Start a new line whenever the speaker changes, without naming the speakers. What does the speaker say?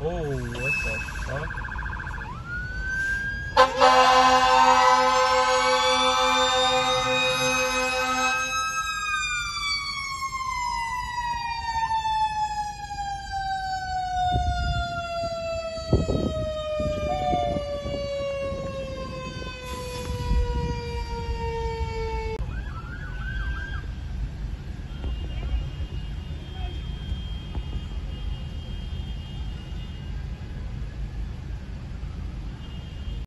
Oh, what the fuck?